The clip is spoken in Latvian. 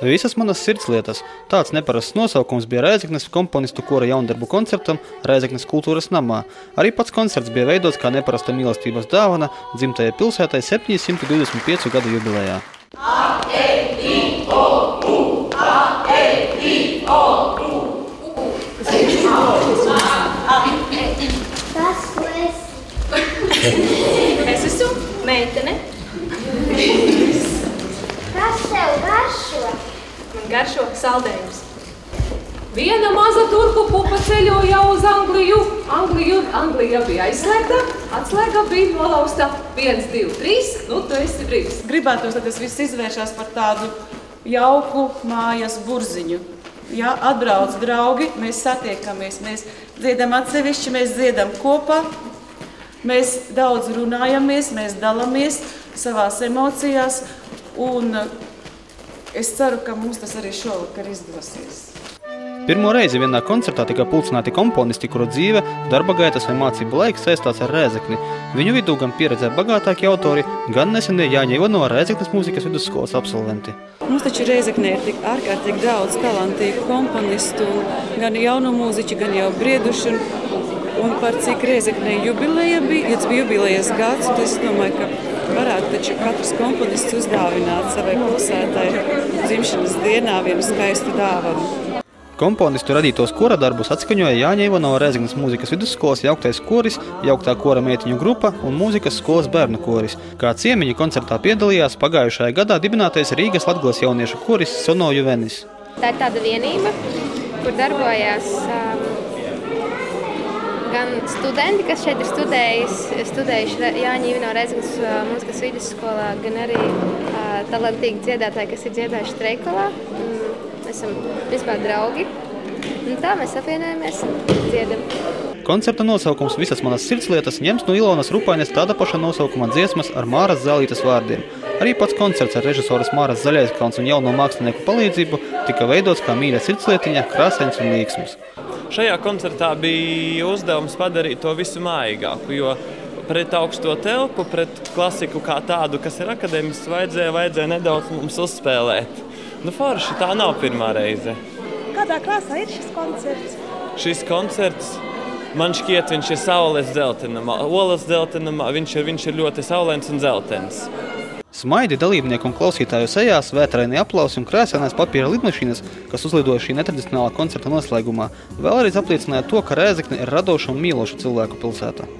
Visas manas sirdslietas. Tāds neparasts nosaukums bija Rēzeknes komponistu kora jaundarbu koncertam Rēzeknes kultūras namā. Arī pats koncerts bija veidots kā neparasta mīlestības dāvana dzimtajai pilsētai 725 gadu jubilejā. Tas, ko es Es esmu meitene. kas tev garšo? Man garšo saldējums. Viena maza turku pupa ceļoja uz Angliju. Angliju, Anglija bija aizslēgta, atslēga bija nolausta. Viens, divi, trīs, nu tu esi brīvs. Gribētos, lai tas viss izvēršas par tādu jauku mājas burziņu. Ja atbrauc draugi, mēs satiekamies, mēs dziedam atsevišķi, mēs dziedam kopā, mēs daudz runājamies, mēs dalāmies savās emocijās. Un es ceru, ka mums tas arī šovakar izdosies. Pirmo reizi vienā koncertā tika pulcināti komponisti, kuru dzīve, darba gaitas vai mācību laiks saistās ar Rēzekni. Viņu vidū gan pieredzē bagātāki autori, gan nesenie Jāņa Ivanova Rēzeknes mūzikas vidusskolas absolventi. Mums taču Reizeknē ir tik ārkārtīgi daudz talantīgu komponistu, gan jaunu mūziķu, gan jau briedušu. Un, par cik Reizeknē jubileja bija, ja tas bija jubilejas gads, tad es domāju, ka varētu taču katrs komponists uzdāvināt savai pilsētai dzimšanas dienā vienu skaistu dāvanu. Komponistu radītos kora darbus atskaņoja Jāņa Ivanova Rēzeknes mūzikas vidusskolas jauktais koris, jauktā kora meitiņu grupa un mūzikas skolas bērnu koris. Kā ciemiņi koncertā piedalījās pagājušajā gadā dibinātais Rīgas Latgales jauniešu koris Sono Juvenis. Tā ir tāda vienība, kur darbojās um, gan studenti, kas šeit ir studējuši Re- Jāņa Ivino Rezgas mūzikas vidusskolā, gan arī uh, talantīgi dziedātāji, kas ir dziedājuši Streikolā. Mm, Mēs esam vispār draugi. Un tā mēs apvienojamies un dziedam. Koncerta nosaukums Visas manas sirdslietas ņems no Ilonas Rupaines tāda paša nosaukuma dziesmas ar Māras Zālītes vārdiem. Arī pats koncerts ar režisoras Māras Zaļaiskalns un jauno mākslinieku palīdzību tika veidots kā mīļa sirdslietiņa, krāsains un līksms. Šajā koncertā bija uzdevums padarīt to visu mājīgāku, jo pret augsto telpu, pret klasiku kā tādu, kas ir akadēmisks, vajadzēja, vajadzēja nedaudz mums uzspēlēt. Nu, forši tā nav pirmā reize. Kādā krāsā ir šis koncerts? Šis koncerts man šķiet, viņš ir saules dzeltenamā, olas dzeltenamā, viņš ir, viņš ir ļoti saulēns un dzeltens. Smaidi dalībnieku un klausītāju sejās, vētraini aplausi un krēsainās papīra lidmašīnas, kas uzlidoja šī netradicionālā koncerta noslēgumā, vēlreiz apliecināja to, ka Rēzekne ir radoša un mīloša cilvēku pilsēta.